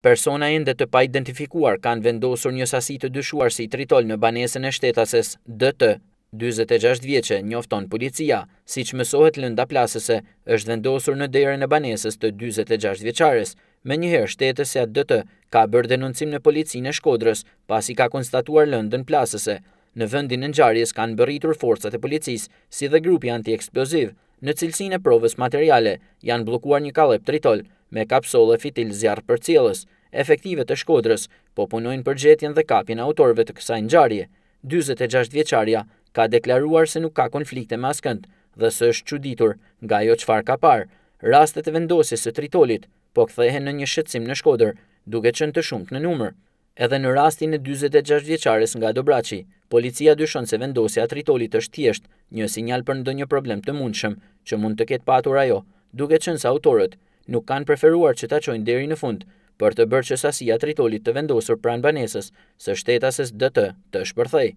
Persona ende të paidentifikuar kanë vendosur një sasi të dyshuar si tritol në banesën e shtetases DT, 46 vjeçe, njofton policia. Siç mësohet, lënda plasëse është vendosur në derën e banesës të 46 vjeçares. Menjëherë, shtetesja DT ka bërë denoncim në Policinë e Shkodrës, pasi ka konstatuar lëndën plasëse. Në vendin e ngjarjes kanë mbërritur forcat e policisë, si dhe grupi antieksploziv. Në cilësinë e provës materiale janë bllokuar një kallëp tritol me kapsollë e fitil zjarrpërcjellës. Efektivet e Shkodrës po punojnë për gjetjen dhe kapjen e autorëve të kësaj ngjarje. Dyzet e gjashtë vjeçarja ka deklaruar se nuk ka konflikte me askënd dhe se është çuditur nga ajo çfarë ka parë. Rastet e vendosjes së tritolit po kthehen në një shqetësim në Shkodër, duke qenë të shumtë në numër. Edhe në rastin e dyzet e gjashtë vjeçares nga Dobraçi, policia dyshon se vendosja e tritolit është thjesht një sinjal për ndonjë problem të mundshëm që mund të ketë patur ajo, duke qenë se autorët nuk kanë preferuar që ta çojnë deri në fund për të bërë që sasia e tritolit të vendosur pranë banesës së shtetases DT të shpërthej.